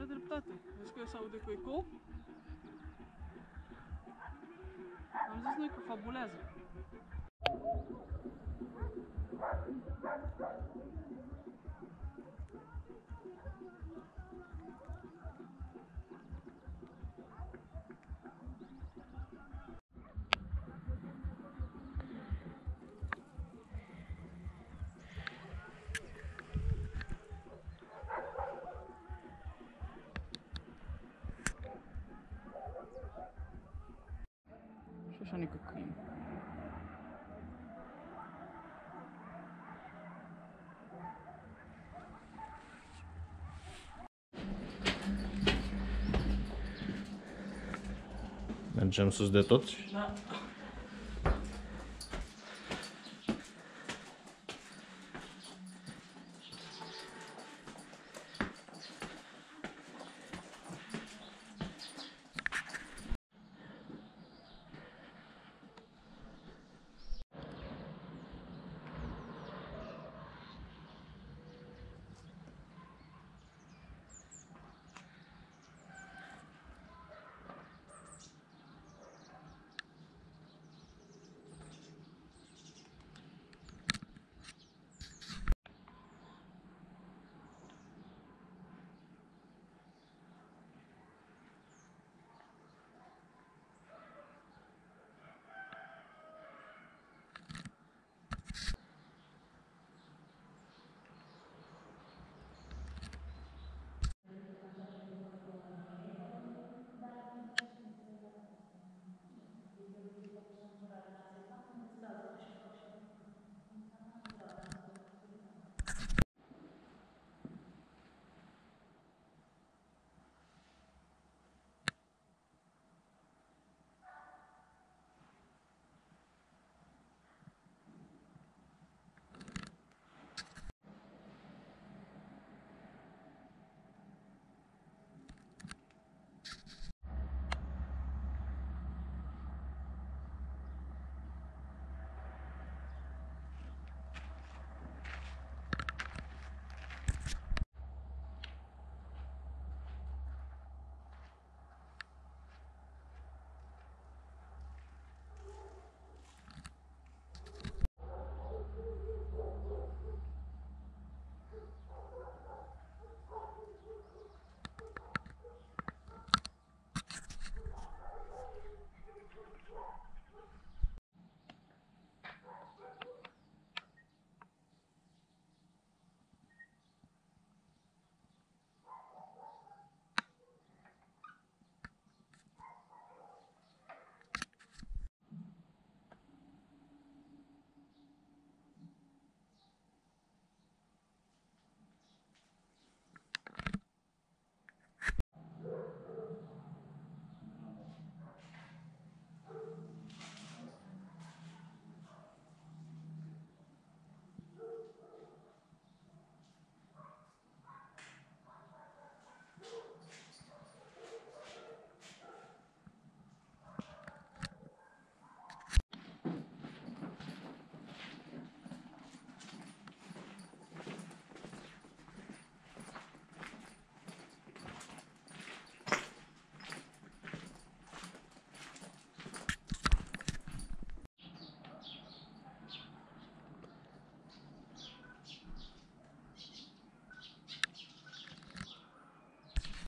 Are dreptate. Vezi că se aude cu ecou? Am zis noi că fabulează. Așa ne căcăim. Mergem sus de tot? Da.